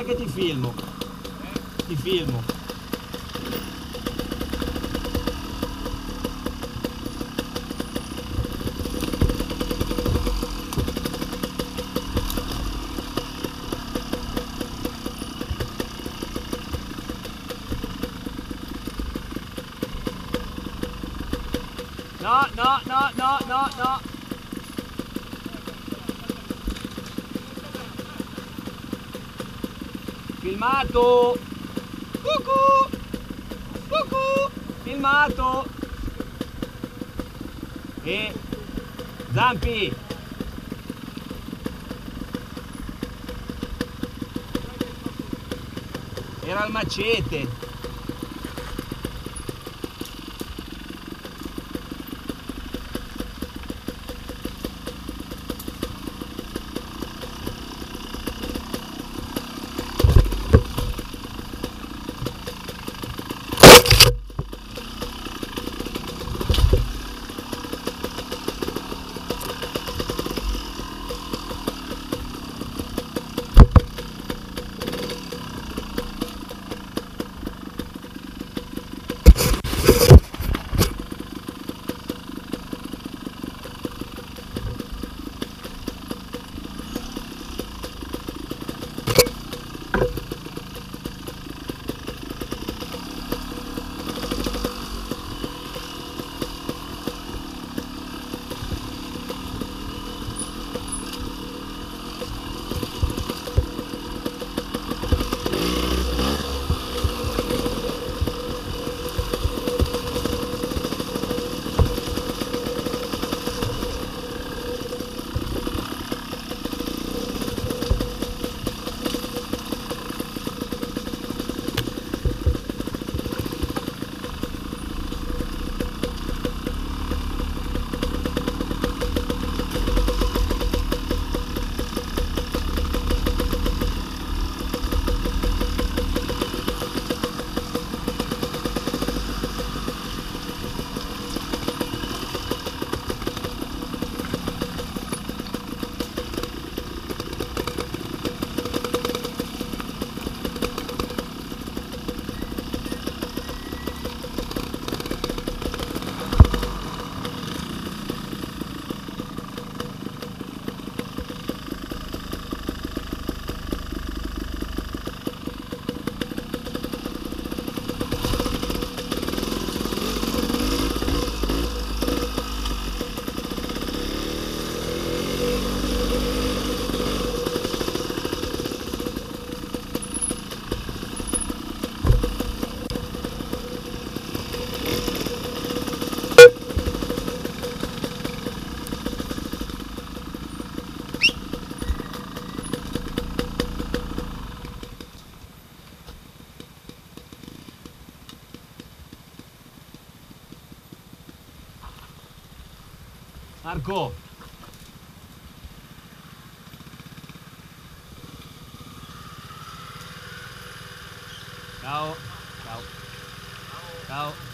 Dai che ti filmo. Ti filmo. No, no, no, no, no, no. Filmato! Cucù! Cucù! Filmato! E... Zampi! Era il macete! Marco! Ciao! Ciao! Ciao!